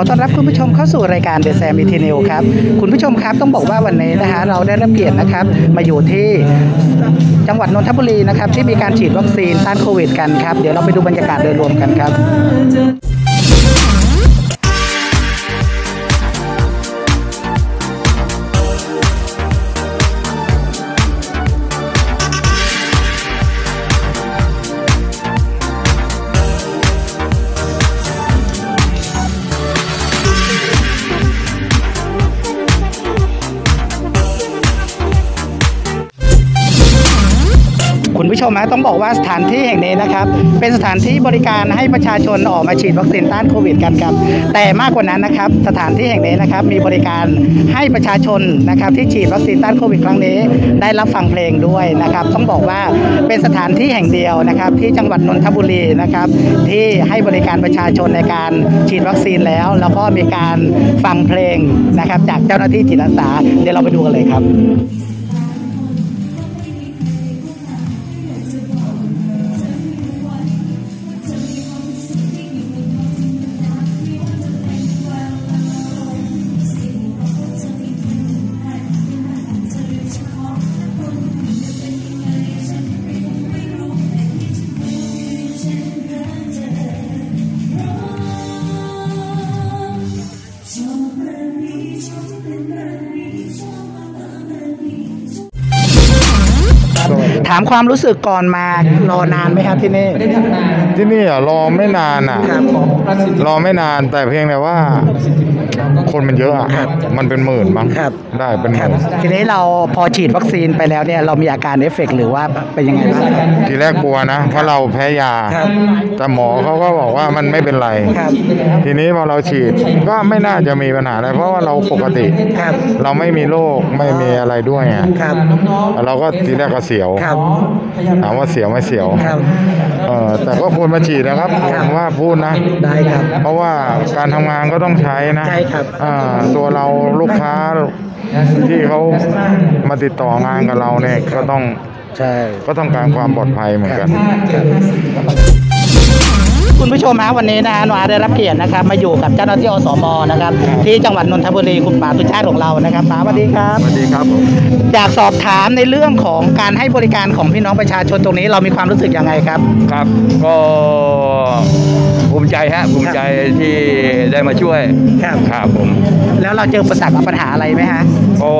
อต้อนรับคุณผู้ชมเข้าสู่รายการ The Sam e t n e w ครับ คุณผู้ชมครับต้องบอกว่าวันนี้นะคะเราได้รับเกียรตินะครับ มาอยู่ที่จังหวัดนนทบุรีนะครับ ที่มีการฉีดวัคซีนต้านโควิดกันครับ เดี๋ยวเราไปดูบรรยากาศโดยรวมกันครับ คุณผู้ชมนะต้องบอกว่าสถานที่แห่งนี้นะครับ เป็นสถานที่บริการให้ประชาชนออกมาฉีดวัคซีนต้านโควิดกันครับ แต่มากกว่านั้นนะครับ สถานที่แห่งนี้นะครับมีบริการให้ประชาชนนะครับที่ฉีดวัคซีนต้านโควิดครั้งนี้ ได้รับฟังเพลงด้วยนะครับ ต้องบอกว่าเป็นสถานที่แห่งเดียวนะครับ ที่จังหวัดนนทบุรีนะครับ ที่ให้บริการประชาชนในการฉีดวัคซีนแล้ว แล้วก็มีการฟังเพลงนะครับ จากเจ้าหน้าที่จิตอาสาเดี๋ยวเราไปดูกันเลยครับ Sorry. ถามความรู้สึกก่อนมารอนานไหมครับที่นี่ ที่นี่อะรอไม่นานอะ ครับรอไม่นานแต่เพียงแต่ว่า คนมันเยอะอะครับมันเป็นหมื่นมั้งครับ ได้เป็นหครับมื่นทีนี้เราพอฉีดวัคซีนไปแล้วเนี่ยเรามีอาการเอฟเฟกต์หรือว่าเป็นยังไงบ้าง ทีแรกกลัวนะเพราะเราแพ้ยา ครับแต่หมอเขาก็บอกว่ามันไม่เป็นไร ครับทีนี้พอเราฉีดก็ไม่น่าจะมีปัญหาอะไรเพราะว่าเราปกติ ครับ เราไม่มีโรคไม่มีอะไรด้วยอะครับ เราก็ทีแรกก็เสียว ครับถามว่าเสียวไม่เสียวครับเออแต่ก็ควรมาฉีดนะครับครัผบมว่าพูดนะได้ครับ เพราะว่าการทำงานก็ต้องใช้นะใช่ครับ อ่าตัวเราลูกค้าที่เขามาติดต่องานกับเราเนี่ยก็ต้องใช่ ก็ต้องการความปลอดภัยเหมือนกัน คุณผู้ชมฮะวันนี้นะฮะหนูอาได้รับเกียรตินะครับ มาอยู่กับเจ้าหน้าที่อสมนะครับ ที่จังหวัดนนทบุรีคุณป๋าสุชาติของเรานะครับป๋าสวัสดีครับสวัสดีครับผมอยากสอบถามในเรื่องของการให้บริการของพี่น้องประชาชนตรงนี้เรามีความรู้สึกยังไงครับ ครับ ก็ภูมิใจฮะภูมิใจที่ได้มาช่วยครับครับผม แล้วเราเจออุปสรรคกับปัญหาอะไรไหมฮะก็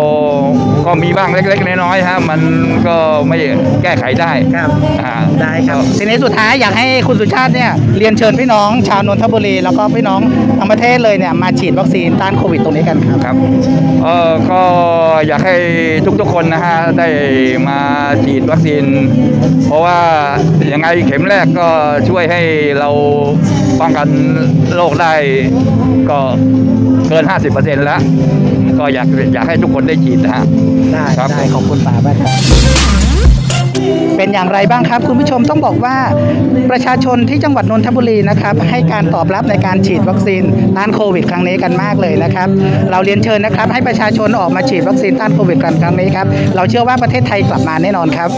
ก็มีบ้างเล็ก ๆ น้อยๆฮะมันก็ไม่แก้ไขได้ครับ อ่า ได้ครับทีนี้สุดท้ายอยากให้คุณสุชาติเนี่ยเรียนเชิญพี่น้อง ชาวนนทบุรีแล้วก็พี่น้องทั้งประเทศเลยเนี่ยมาฉีดวัคซีนต้านโควิดตรงนี้กันครับ ครับ เออก็ อยากให้ทุกๆคนนะฮะได้มาฉีดวัคซีน เพราะว่ายังไงเข็มแรกก็ช่วยให้เราป้องกันโรคได้ก็เกิน 50%แล้ว ก็อยากอยากให้ทุกคนได้ฉีดนะฮะได้ครับได้ขอบคุณป๋ามากครับ เป็นอย่างไรบ้างครับ คุณผู้ชมต้องบอกว่าประชาชนที่จังหวัดนนทบุรีนะครับ ให้การตอบรับในการฉีดวัคซีนต้านโควิด ครั้งนี้กันมากเลยนะครับ เราเรียนเชิญนะครับ ให้ประชาชนออกมาฉีดวัคซีนต้านโควิดกันครั้งนี้ครับเราเชื่อว่าประเทศไทยกลับมาแน่นอนครับ